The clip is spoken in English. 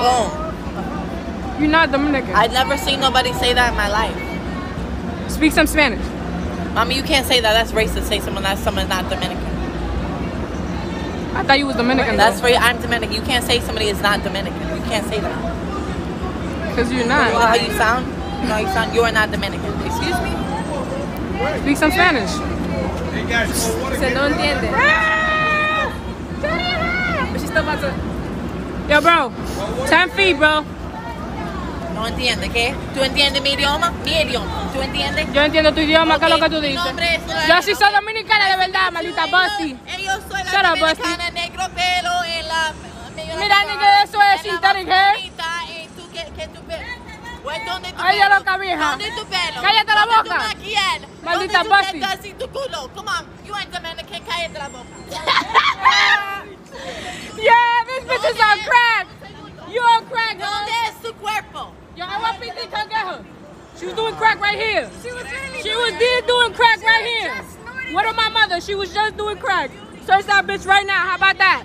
Boom. You're not Dominican. I've never seen nobody say that in my life. Speak some Spanish. Mommy, you can't say that. That's racist. Say someone that someone's not Dominican. I thought you was Dominican. That's for you. I'm Dominican. You can't say somebody is not Dominican. You can't say that. Because you're not. You know not. how you sound? You know how you sound? You are not Dominican. Excuse me? Speak some Spanish. Se no entiende. But she's still about to. Yo, bro. 10 feet, bro. No entiende, ¿qué? ¿Tú entiendes mi idioma? Mi idioma. ¿Tú entiendes? Yo entiendo tu idioma, ¿qué es lo que tú dices? nombre Yo sí soy dominicana de verdad, maldita Busty. Ellos soy la Shut up, dominicana, negro pelo en la... Mira, nigga, eso es ¿dónde loca, vieja. ¿Dónde tu pelo? Cállate la ¿Dónde boca. Maldita ¿Dónde Busty. y tu culo? Come on, you ain't Dominican, cállate la boca. Yeah, this bitch is on crack. On crack, ¿Dónde es tu cuerpo? Yo, I want PT come get her. She was doing crack right here. She was She was did doing crack right here. What of my mother? She was just doing crack. Search that bitch right now. How about that?